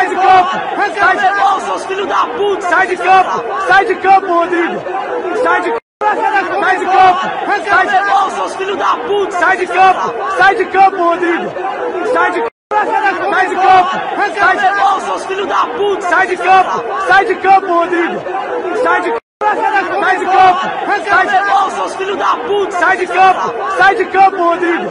Sai de campo! Sai de campo, seus filhos da puta! Sai de campo! Sai de campo, Rodrigo! Sai de Sai de campo! Sai de campo, seus filhos da puta! Sai de campo! Sai de campo, Rodrigo! Sai de Sai de campo! Sai de campo, seus filhos da puta! Sai de campo! Sai de campo, Rodrigo! Sai de Sai de campo! Sai de campo, seus filhos da puta! Sai de campo! Sai de campo, Rodrigo!